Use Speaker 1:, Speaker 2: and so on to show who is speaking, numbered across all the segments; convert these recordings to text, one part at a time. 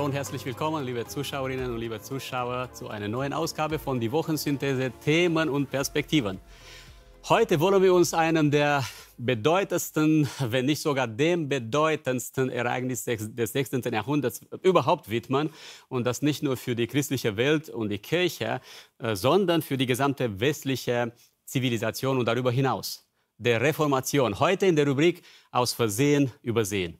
Speaker 1: Hallo und herzlich willkommen, liebe Zuschauerinnen und liebe Zuschauer, zu einer neuen Ausgabe von Die Wochensynthese Themen und Perspektiven. Heute wollen wir uns einem der bedeutendsten, wenn nicht sogar dem bedeutendsten Ereignis des 16. Jahrhunderts überhaupt widmen. Und das nicht nur für die christliche Welt und die Kirche, äh, sondern für die gesamte westliche Zivilisation und darüber hinaus. Der Reformation. Heute in der Rubrik Aus Versehen übersehen.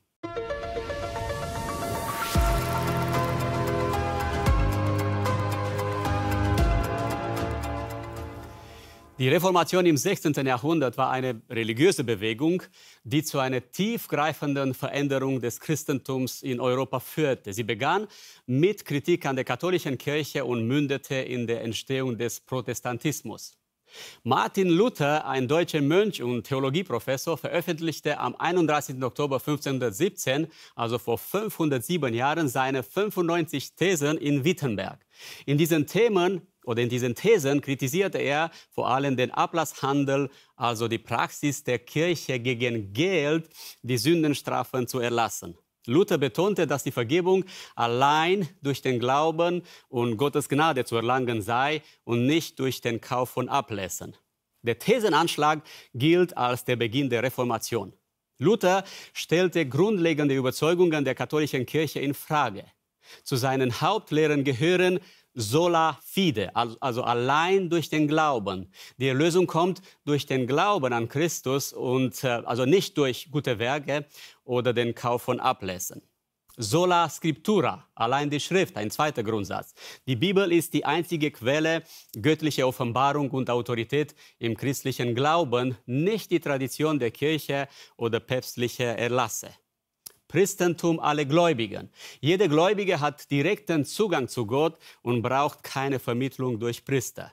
Speaker 1: Die Reformation im 16. Jahrhundert war eine religiöse Bewegung, die zu einer tiefgreifenden Veränderung des Christentums in Europa führte. Sie begann mit Kritik an der katholischen Kirche und mündete in der Entstehung des Protestantismus. Martin Luther, ein deutscher Mönch und Theologieprofessor, veröffentlichte am 31. Oktober 1517, also vor 507 Jahren, seine 95 Thesen in Wittenberg. In diesen Themen oder in diesen Thesen kritisierte er vor allem den Ablasshandel, also die Praxis der Kirche gegen Geld, die Sündenstrafen zu erlassen. Luther betonte, dass die Vergebung allein durch den Glauben und Gottes Gnade zu erlangen sei und nicht durch den Kauf von Ablässen. Der Thesenanschlag gilt als der Beginn der Reformation. Luther stellte grundlegende Überzeugungen der katholischen Kirche in Frage. Zu seinen Hauptlehren gehören sola fide, also allein durch den Glauben. Die Erlösung kommt durch den Glauben an Christus und äh, also nicht durch gute Werke oder den Kauf von Ablässen. Sola Scriptura, allein die Schrift, ein zweiter Grundsatz. Die Bibel ist die einzige Quelle göttlicher Offenbarung und Autorität im christlichen Glauben, nicht die Tradition der Kirche oder päpstliche Erlasse. Christentum alle Gläubigen. Jeder Gläubige hat direkten Zugang zu Gott und braucht keine Vermittlung durch Priester.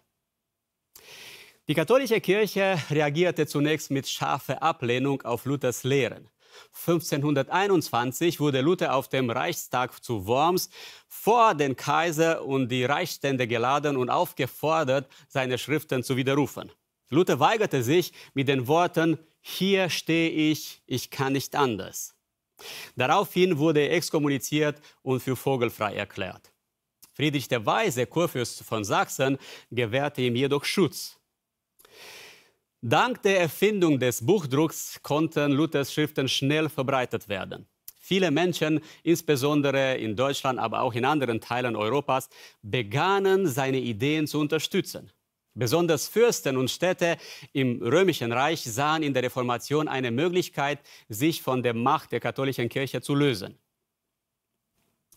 Speaker 1: Die katholische Kirche reagierte zunächst mit scharfer Ablehnung auf Luthers Lehren. 1521 wurde Luther auf dem Reichstag zu Worms vor den Kaiser und die Reichsstände geladen und aufgefordert, seine Schriften zu widerrufen. Luther weigerte sich mit den Worten, hier stehe ich, ich kann nicht anders. Daraufhin wurde er exkommuniziert und für vogelfrei erklärt. Friedrich der Weise, Kurfürst von Sachsen, gewährte ihm jedoch Schutz. Dank der Erfindung des Buchdrucks konnten Luthers Schriften schnell verbreitet werden. Viele Menschen, insbesondere in Deutschland, aber auch in anderen Teilen Europas, begannen seine Ideen zu unterstützen. Besonders Fürsten und Städte im Römischen Reich sahen in der Reformation eine Möglichkeit, sich von der Macht der katholischen Kirche zu lösen.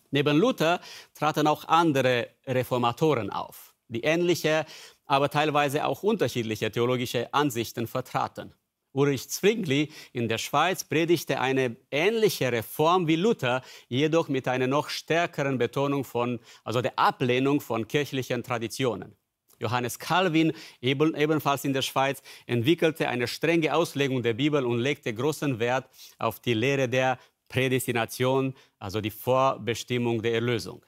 Speaker 1: Neben Luther traten auch andere Reformatoren auf, die ähnliche, aber teilweise auch unterschiedliche theologische Ansichten vertraten. Ulrich Zwingli in der Schweiz predigte eine ähnliche Reform wie Luther, jedoch mit einer noch stärkeren Betonung von, also der Ablehnung von kirchlichen Traditionen. Johannes Calvin, ebenfalls in der Schweiz, entwickelte eine strenge Auslegung der Bibel und legte großen Wert auf die Lehre der Prädestination, also die Vorbestimmung der Erlösung.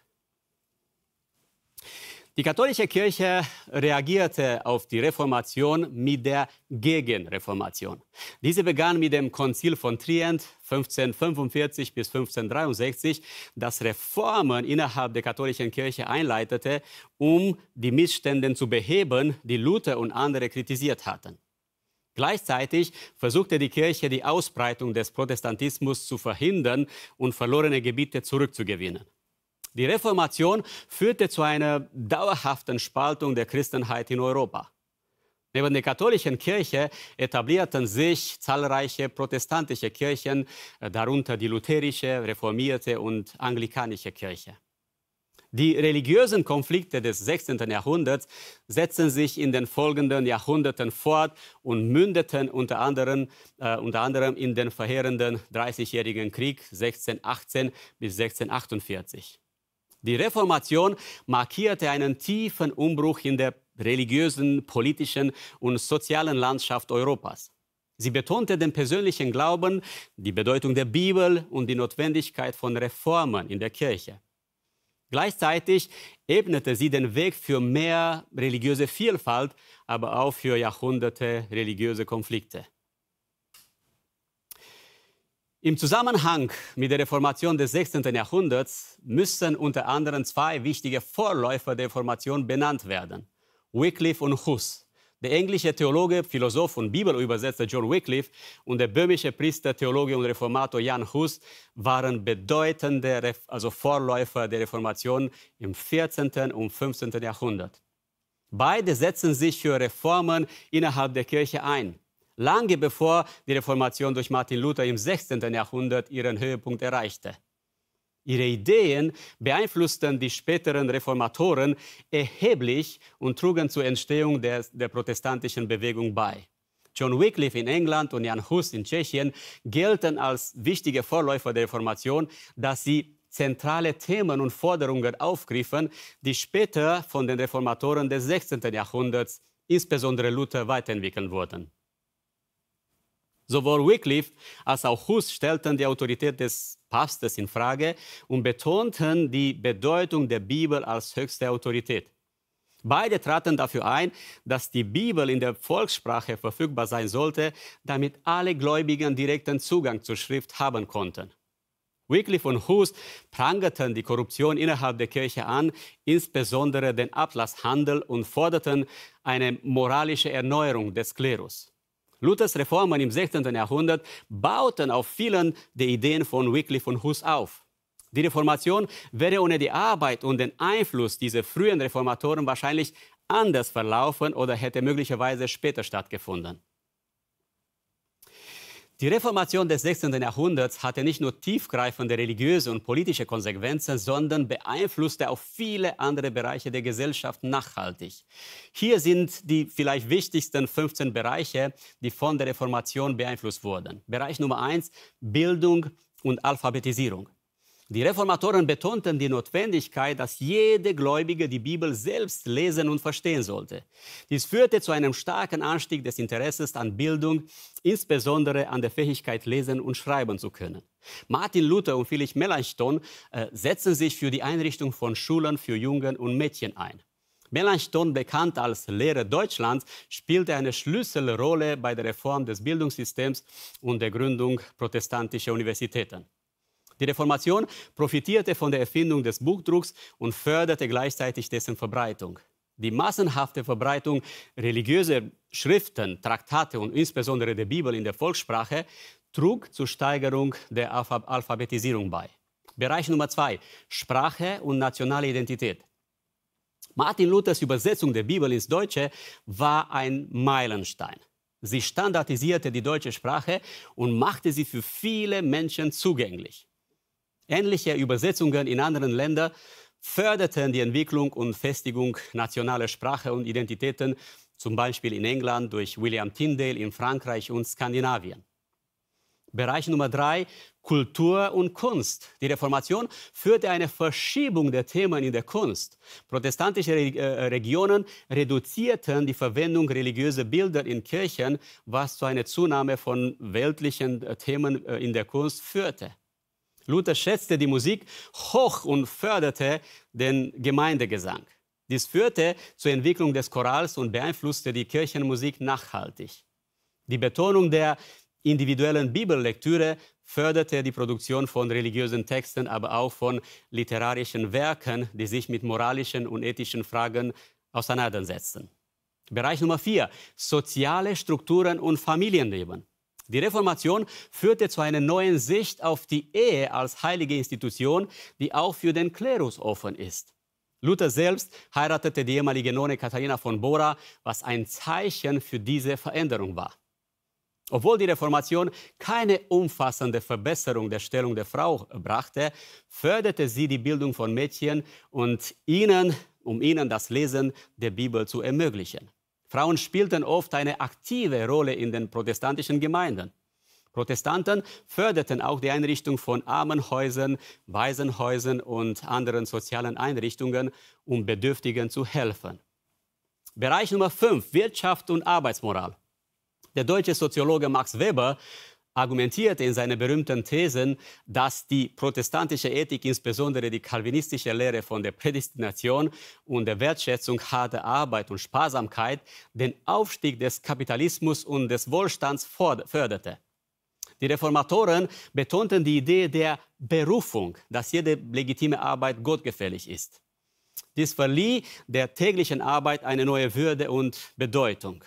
Speaker 1: Die katholische Kirche reagierte auf die Reformation mit der Gegenreformation. Diese begann mit dem Konzil von Trient 1545 bis 1563, das Reformen innerhalb der katholischen Kirche einleitete, um die Missstände zu beheben, die Luther und andere kritisiert hatten. Gleichzeitig versuchte die Kirche, die Ausbreitung des Protestantismus zu verhindern und verlorene Gebiete zurückzugewinnen. Die Reformation führte zu einer dauerhaften Spaltung der Christenheit in Europa. Neben der katholischen Kirche etablierten sich zahlreiche protestantische Kirchen, äh, darunter die lutherische, reformierte und anglikanische Kirche. Die religiösen Konflikte des 16. Jahrhunderts setzten sich in den folgenden Jahrhunderten fort und mündeten unter anderem, äh, unter anderem in den verheerenden Dreißigjährigen Krieg 1618 bis 1648. Die Reformation markierte einen tiefen Umbruch in der religiösen, politischen und sozialen Landschaft Europas. Sie betonte den persönlichen Glauben, die Bedeutung der Bibel und die Notwendigkeit von Reformen in der Kirche. Gleichzeitig ebnete sie den Weg für mehr religiöse Vielfalt, aber auch für Jahrhunderte religiöse Konflikte. Im Zusammenhang mit der Reformation des 16. Jahrhunderts müssen unter anderem zwei wichtige Vorläufer der Reformation benannt werden. Wycliffe und Hus. Der englische Theologe, Philosoph und Bibelübersetzer John Wycliffe und der böhmische Priester, Theologe und Reformator Jan Hus waren bedeutende also Vorläufer der Reformation im 14. und 15. Jahrhundert. Beide setzen sich für Reformen innerhalb der Kirche ein lange bevor die Reformation durch Martin Luther im 16. Jahrhundert ihren Höhepunkt erreichte. Ihre Ideen beeinflussten die späteren Reformatoren erheblich und trugen zur Entstehung der, der protestantischen Bewegung bei. John Wycliffe in England und Jan Hus in Tschechien gelten als wichtige Vorläufer der Reformation, dass sie zentrale Themen und Forderungen aufgriffen, die später von den Reformatoren des 16. Jahrhunderts, insbesondere Luther, weiterentwickelt wurden. Sowohl Wycliffe als auch Hus stellten die Autorität des Papstes in Frage und betonten die Bedeutung der Bibel als höchste Autorität. Beide traten dafür ein, dass die Bibel in der Volkssprache verfügbar sein sollte, damit alle Gläubigen direkten Zugang zur Schrift haben konnten. Wycliffe und Hus prangerten die Korruption innerhalb der Kirche an, insbesondere den Ablasshandel und forderten eine moralische Erneuerung des Klerus. Luthers Reformen im 16. Jahrhundert bauten auf vielen der Ideen von Wycliffe und Hus auf. Die Reformation wäre ohne die Arbeit und den Einfluss dieser frühen Reformatoren wahrscheinlich anders verlaufen oder hätte möglicherweise später stattgefunden. Die Reformation des 16. Jahrhunderts hatte nicht nur tiefgreifende religiöse und politische Konsequenzen, sondern beeinflusste auch viele andere Bereiche der Gesellschaft nachhaltig. Hier sind die vielleicht wichtigsten 15 Bereiche, die von der Reformation beeinflusst wurden. Bereich Nummer eins: Bildung und Alphabetisierung. Die Reformatoren betonten die Notwendigkeit, dass jede Gläubige die Bibel selbst lesen und verstehen sollte. Dies führte zu einem starken Anstieg des Interesses an Bildung, insbesondere an der Fähigkeit, lesen und schreiben zu können. Martin Luther und Philipp Melanchthon äh, setzten sich für die Einrichtung von Schulen für Jungen und Mädchen ein. Melanchthon, bekannt als Lehrer Deutschlands, spielte eine Schlüsselrolle bei der Reform des Bildungssystems und der Gründung protestantischer Universitäten. Die Reformation profitierte von der Erfindung des Buchdrucks und förderte gleichzeitig dessen Verbreitung. Die massenhafte Verbreitung religiöser Schriften, Traktate und insbesondere der Bibel in der Volkssprache trug zur Steigerung der Alphabetisierung bei. Bereich Nummer zwei, Sprache und nationale Identität. Martin Luthers Übersetzung der Bibel ins Deutsche war ein Meilenstein. Sie standardisierte die deutsche Sprache und machte sie für viele Menschen zugänglich. Ähnliche Übersetzungen in anderen Ländern förderten die Entwicklung und Festigung nationaler Sprache und Identitäten, zum Beispiel in England durch William Tyndale, in Frankreich und Skandinavien. Bereich Nummer drei, Kultur und Kunst. Die Reformation führte eine Verschiebung der Themen in der Kunst. Protestantische äh, Regionen reduzierten die Verwendung religiöser Bilder in Kirchen, was zu einer Zunahme von weltlichen äh, Themen äh, in der Kunst führte. Luther schätzte die Musik hoch und förderte den Gemeindegesang. Dies führte zur Entwicklung des Chorals und beeinflusste die Kirchenmusik nachhaltig. Die Betonung der individuellen Bibellektüre förderte die Produktion von religiösen Texten, aber auch von literarischen Werken, die sich mit moralischen und ethischen Fragen auseinandersetzten. Bereich Nummer vier: Soziale Strukturen und Familienleben. Die Reformation führte zu einer neuen Sicht auf die Ehe als heilige Institution, die auch für den Klerus offen ist. Luther selbst heiratete die ehemalige Nonne Katharina von Bora, was ein Zeichen für diese Veränderung war. Obwohl die Reformation keine umfassende Verbesserung der Stellung der Frau brachte, förderte sie die Bildung von Mädchen und ihnen, um ihnen das Lesen der Bibel zu ermöglichen. Frauen spielten oft eine aktive Rolle in den protestantischen Gemeinden. Protestanten förderten auch die Einrichtung von Armenhäusern, Waisenhäusern und anderen sozialen Einrichtungen, um Bedürftigen zu helfen. Bereich Nummer 5, Wirtschaft und Arbeitsmoral. Der deutsche Soziologe Max Weber argumentierte in seinen berühmten Thesen, dass die protestantische Ethik, insbesondere die kalvinistische Lehre von der Prädestination und der Wertschätzung harter Arbeit und Sparsamkeit, den Aufstieg des Kapitalismus und des Wohlstands förderte. Die Reformatoren betonten die Idee der Berufung, dass jede legitime Arbeit gottgefällig ist. Dies verlieh der täglichen Arbeit eine neue Würde und Bedeutung.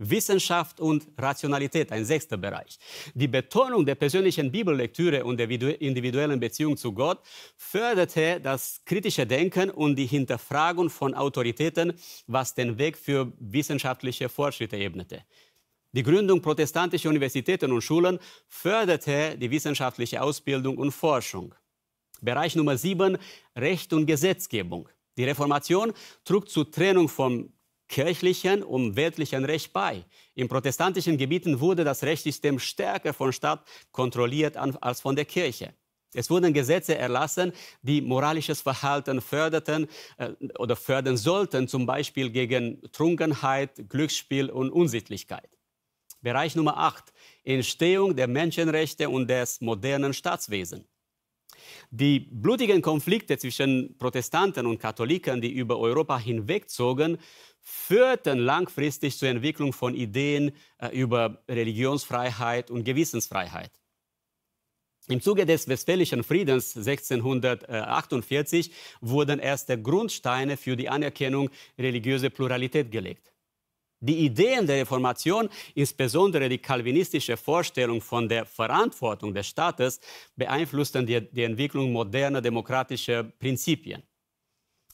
Speaker 1: Wissenschaft und Rationalität, ein sechster Bereich. Die Betonung der persönlichen Bibellektüre und der individuellen Beziehung zu Gott förderte das kritische Denken und die Hinterfragung von Autoritäten, was den Weg für wissenschaftliche Fortschritte ebnete. Die Gründung protestantischer Universitäten und Schulen förderte die wissenschaftliche Ausbildung und Forschung. Bereich Nummer sieben, Recht und Gesetzgebung. Die Reformation trug zur Trennung von kirchlichen und weltlichen Recht bei. In protestantischen Gebieten wurde das Rechtssystem stärker von Staat kontrolliert als von der Kirche. Es wurden Gesetze erlassen, die moralisches Verhalten förderten äh, oder fördern sollten, zum Beispiel gegen Trunkenheit, Glücksspiel und Unsittlichkeit. Bereich Nummer 8. Entstehung der Menschenrechte und des modernen Staatswesens. Die blutigen Konflikte zwischen Protestanten und Katholiken, die über Europa hinwegzogen, führten langfristig zur Entwicklung von Ideen äh, über Religionsfreiheit und Gewissensfreiheit. Im Zuge des Westfälischen Friedens 1648 wurden erste Grundsteine für die Anerkennung religiöser Pluralität gelegt. Die Ideen der Reformation, insbesondere die kalvinistische Vorstellung von der Verantwortung des Staates, beeinflussten die, die Entwicklung moderner demokratischer Prinzipien.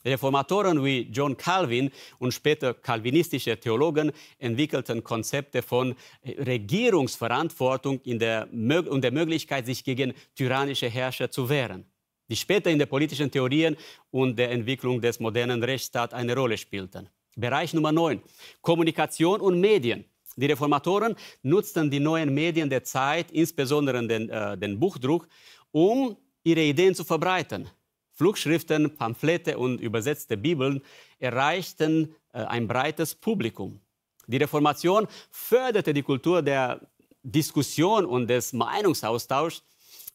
Speaker 1: Reformatoren wie John Calvin und später kalvinistische Theologen entwickelten Konzepte von Regierungsverantwortung in der, und der Möglichkeit, sich gegen tyrannische Herrscher zu wehren, die später in der politischen Theorien und der Entwicklung des modernen Rechtsstaats eine Rolle spielten. Bereich Nummer 9, Kommunikation und Medien. Die Reformatoren nutzten die neuen Medien der Zeit, insbesondere den, äh, den Buchdruck, um ihre Ideen zu verbreiten. Flugschriften, Pamphlete und übersetzte Bibeln erreichten äh, ein breites Publikum. Die Reformation förderte die Kultur der Diskussion und des Meinungsaustauschs,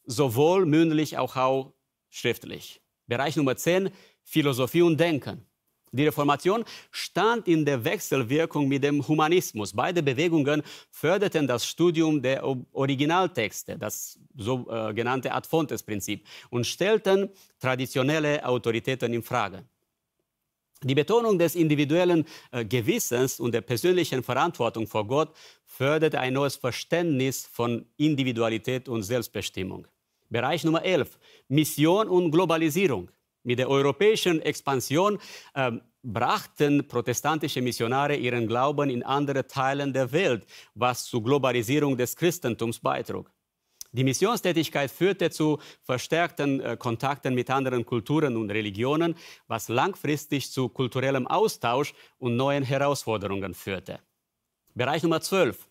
Speaker 1: sowohl mündlich als auch schriftlich. Bereich Nummer 10, Philosophie und Denken. Die Reformation stand in der Wechselwirkung mit dem Humanismus. Beide Bewegungen förderten das Studium der Originaltexte, das sogenannte Ad Fontes-Prinzip, und stellten traditionelle Autoritäten in Frage. Die Betonung des individuellen äh, Gewissens und der persönlichen Verantwortung vor Gott förderte ein neues Verständnis von Individualität und Selbstbestimmung. Bereich Nummer 11. Mission und Globalisierung. Mit der europäischen Expansion äh, brachten protestantische Missionare ihren Glauben in andere Teilen der Welt, was zur Globalisierung des Christentums beitrug. Die Missionstätigkeit führte zu verstärkten äh, Kontakten mit anderen Kulturen und Religionen, was langfristig zu kulturellem Austausch und neuen Herausforderungen führte. Bereich Nummer 12.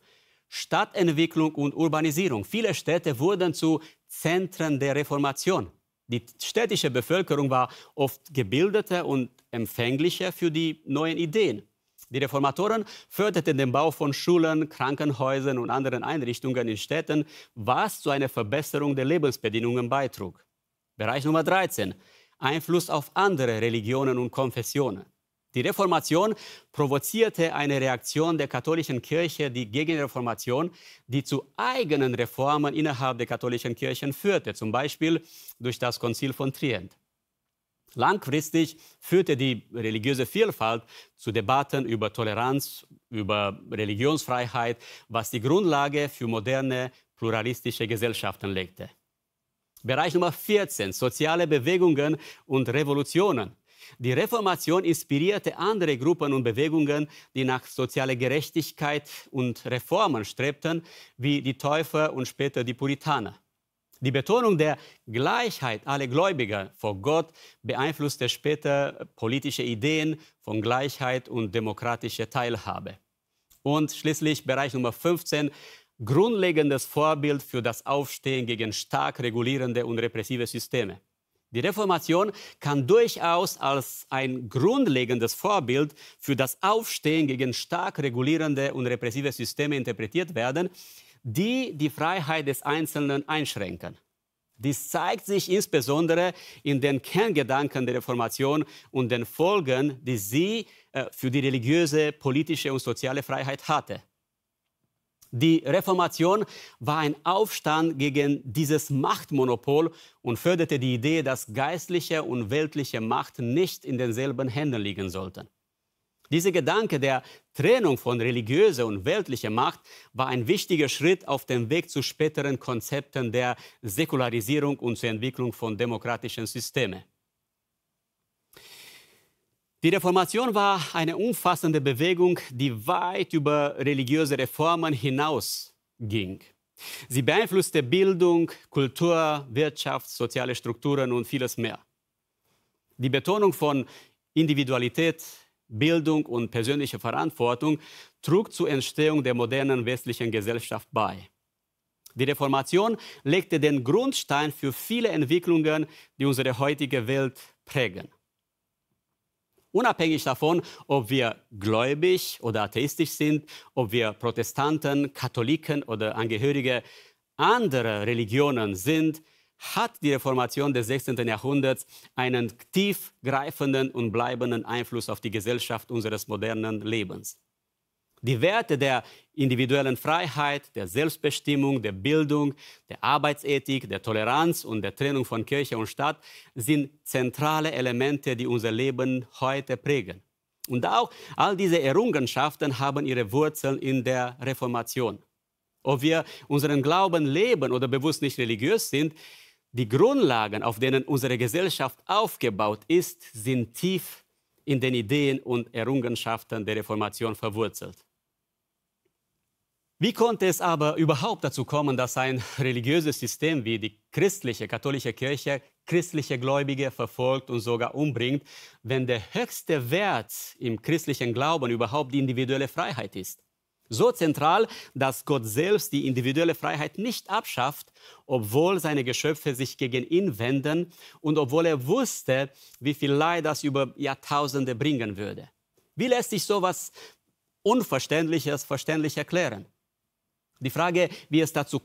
Speaker 1: Stadtentwicklung und Urbanisierung. Viele Städte wurden zu Zentren der Reformation. Die städtische Bevölkerung war oft gebildeter und empfänglicher für die neuen Ideen. Die Reformatoren förderten den Bau von Schulen, Krankenhäusern und anderen Einrichtungen in Städten, was zu einer Verbesserung der Lebensbedingungen beitrug. Bereich Nummer 13. Einfluss auf andere Religionen und Konfessionen. Die Reformation provozierte eine Reaktion der katholischen Kirche, die Gegenreformation, die zu eigenen Reformen innerhalb der katholischen Kirchen führte, zum Beispiel durch das Konzil von Trient. Langfristig führte die religiöse Vielfalt zu Debatten über Toleranz, über Religionsfreiheit, was die Grundlage für moderne pluralistische Gesellschaften legte. Bereich Nummer 14, soziale Bewegungen und Revolutionen. Die Reformation inspirierte andere Gruppen und Bewegungen, die nach sozialer Gerechtigkeit und Reformen strebten, wie die Täufer und später die Puritaner. Die Betonung der Gleichheit aller Gläubiger vor Gott beeinflusste später politische Ideen von Gleichheit und demokratischer Teilhabe. Und schließlich Bereich Nummer 15, grundlegendes Vorbild für das Aufstehen gegen stark regulierende und repressive Systeme. Die Reformation kann durchaus als ein grundlegendes Vorbild für das Aufstehen gegen stark regulierende und repressive Systeme interpretiert werden, die die Freiheit des Einzelnen einschränken. Dies zeigt sich insbesondere in den Kerngedanken der Reformation und den Folgen, die sie äh, für die religiöse, politische und soziale Freiheit hatte. Die Reformation war ein Aufstand gegen dieses Machtmonopol und förderte die Idee, dass geistliche und weltliche Macht nicht in denselben Händen liegen sollten. Dieser Gedanke der Trennung von religiöser und weltlicher Macht war ein wichtiger Schritt auf dem Weg zu späteren Konzepten der Säkularisierung und zur Entwicklung von demokratischen Systemen. Die Reformation war eine umfassende Bewegung, die weit über religiöse Reformen hinaus ging. Sie beeinflusste Bildung, Kultur, Wirtschaft, soziale Strukturen und vieles mehr. Die Betonung von Individualität, Bildung und persönlicher Verantwortung trug zur Entstehung der modernen westlichen Gesellschaft bei. Die Reformation legte den Grundstein für viele Entwicklungen, die unsere heutige Welt prägen. Unabhängig davon, ob wir gläubig oder atheistisch sind, ob wir Protestanten, Katholiken oder Angehörige anderer Religionen sind, hat die Reformation des 16. Jahrhunderts einen tiefgreifenden und bleibenden Einfluss auf die Gesellschaft unseres modernen Lebens. Die Werte der individuellen Freiheit, der Selbstbestimmung, der Bildung, der Arbeitsethik, der Toleranz und der Trennung von Kirche und Staat sind zentrale Elemente, die unser Leben heute prägen. Und auch all diese Errungenschaften haben ihre Wurzeln in der Reformation. Ob wir unseren Glauben leben oder bewusst nicht religiös sind, die Grundlagen, auf denen unsere Gesellschaft aufgebaut ist, sind tief in den Ideen und Errungenschaften der Reformation verwurzelt. Wie konnte es aber überhaupt dazu kommen, dass ein religiöses System wie die christliche katholische Kirche christliche Gläubige verfolgt und sogar umbringt, wenn der höchste Wert im christlichen Glauben überhaupt die individuelle Freiheit ist? So zentral, dass Gott selbst die individuelle Freiheit nicht abschafft, obwohl seine Geschöpfe sich gegen ihn wenden und obwohl er wusste, wie viel Leid das über Jahrtausende bringen würde. Wie lässt sich sowas Unverständliches verständlich erklären? Die Frage, wie es dazu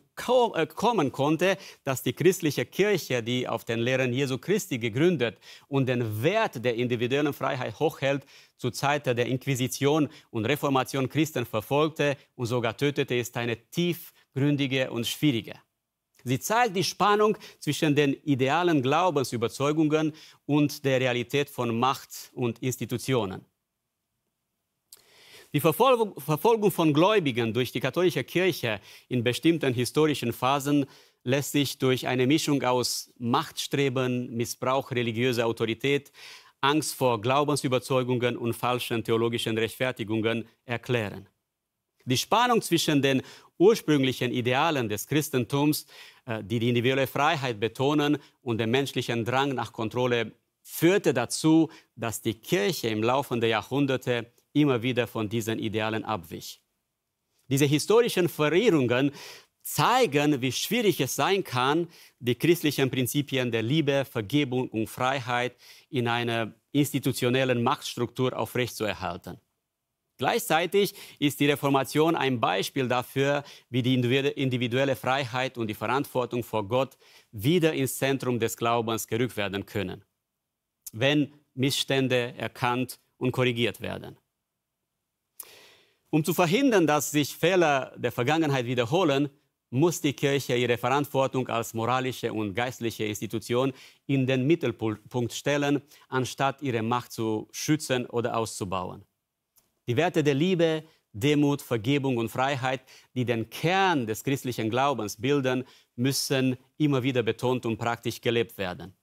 Speaker 1: äh, kommen konnte, dass die christliche Kirche, die auf den Lehren Jesu Christi gegründet und den Wert der individuellen Freiheit hochhält, zu Zeiten der Inquisition und Reformation Christen verfolgte und sogar tötete, ist eine tiefgründige und schwierige. Sie zeigt die Spannung zwischen den idealen Glaubensüberzeugungen und der Realität von Macht und Institutionen. Die Verfolgung, Verfolgung von Gläubigen durch die katholische Kirche in bestimmten historischen Phasen lässt sich durch eine Mischung aus Machtstreben, Missbrauch religiöser Autorität, Angst vor Glaubensüberzeugungen und falschen theologischen Rechtfertigungen erklären. Die Spannung zwischen den ursprünglichen Idealen des Christentums, äh, die die individuelle Freiheit betonen, und dem menschlichen Drang nach Kontrolle führte dazu, dass die Kirche im Laufe der Jahrhunderte immer wieder von diesen Idealen abwich. Diese historischen Verirrungen zeigen, wie schwierig es sein kann, die christlichen Prinzipien der Liebe, Vergebung und Freiheit in einer institutionellen Machtstruktur aufrechtzuerhalten. Gleichzeitig ist die Reformation ein Beispiel dafür, wie die individuelle Freiheit und die Verantwortung vor Gott wieder ins Zentrum des Glaubens gerückt werden können, wenn Missstände erkannt und korrigiert werden. Um zu verhindern, dass sich Fehler der Vergangenheit wiederholen, muss die Kirche ihre Verantwortung als moralische und geistliche Institution in den Mittelpunkt stellen, anstatt ihre Macht zu schützen oder auszubauen. Die Werte der Liebe, Demut, Vergebung und Freiheit, die den Kern des christlichen Glaubens bilden, müssen immer wieder betont und praktisch gelebt werden.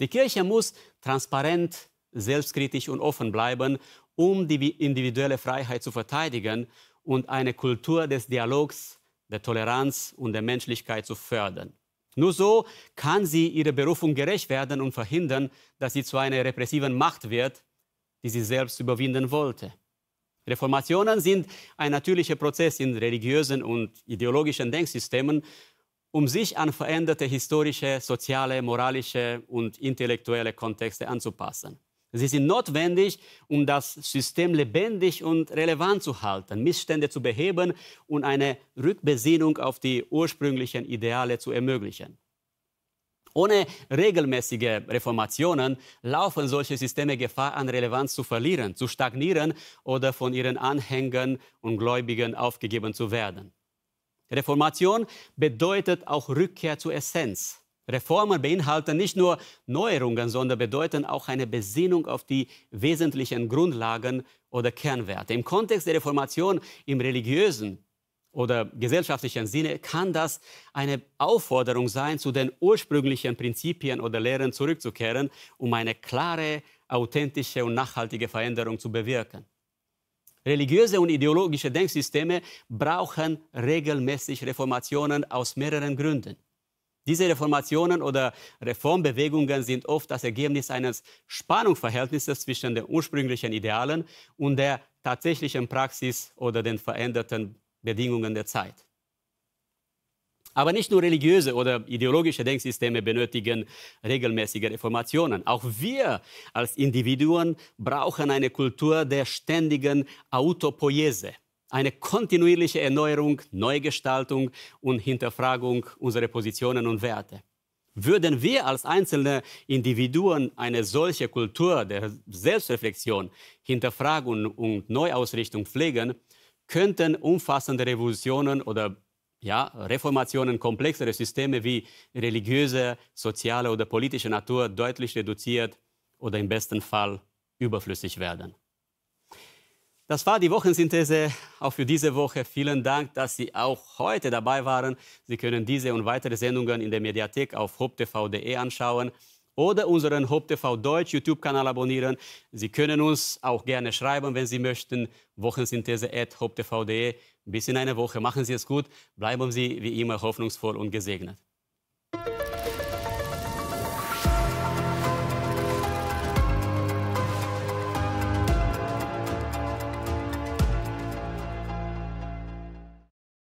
Speaker 1: Die Kirche muss transparent, selbstkritisch und offen bleiben um die individuelle Freiheit zu verteidigen und eine Kultur des Dialogs, der Toleranz und der Menschlichkeit zu fördern. Nur so kann sie ihrer Berufung gerecht werden und verhindern, dass sie zu einer repressiven Macht wird, die sie selbst überwinden wollte. Reformationen sind ein natürlicher Prozess in religiösen und ideologischen Denksystemen, um sich an veränderte historische, soziale, moralische und intellektuelle Kontexte anzupassen. Sie sind notwendig, um das System lebendig und relevant zu halten, Missstände zu beheben und eine Rückbesinnung auf die ursprünglichen Ideale zu ermöglichen. Ohne regelmäßige Reformationen laufen solche Systeme Gefahr, an Relevanz zu verlieren, zu stagnieren oder von ihren Anhängern und Gläubigen aufgegeben zu werden. Reformation bedeutet auch Rückkehr zur Essenz. Reformen beinhalten nicht nur Neuerungen, sondern bedeuten auch eine Besinnung auf die wesentlichen Grundlagen oder Kernwerte. Im Kontext der Reformation im religiösen oder gesellschaftlichen Sinne kann das eine Aufforderung sein, zu den ursprünglichen Prinzipien oder Lehren zurückzukehren, um eine klare, authentische und nachhaltige Veränderung zu bewirken. Religiöse und ideologische Denksysteme brauchen regelmäßig Reformationen aus mehreren Gründen. Diese Reformationen oder Reformbewegungen sind oft das Ergebnis eines Spannungsverhältnisses zwischen den ursprünglichen Idealen und der tatsächlichen Praxis oder den veränderten Bedingungen der Zeit. Aber nicht nur religiöse oder ideologische Denksysteme benötigen regelmäßige Reformationen. Auch wir als Individuen brauchen eine Kultur der ständigen Autopoiese, eine kontinuierliche Erneuerung, Neugestaltung und Hinterfragung unserer Positionen und Werte. Würden wir als einzelne Individuen eine solche Kultur der Selbstreflexion, Hinterfragung und Neuausrichtung pflegen, könnten umfassende Revolutionen oder ja, Reformationen komplexere Systeme wie religiöse, soziale oder politische Natur deutlich reduziert oder im besten Fall überflüssig werden. Das war die Wochensynthese auch für diese Woche. Vielen Dank, dass Sie auch heute dabei waren. Sie können diese und weitere Sendungen in der Mediathek auf hoptv.de anschauen oder unseren HopTV Deutsch YouTube-Kanal abonnieren. Sie können uns auch gerne schreiben, wenn Sie möchten. Wochensynthese.hoptv.de. Bis in eine Woche. Machen Sie es gut. Bleiben Sie wie immer hoffnungsvoll und gesegnet.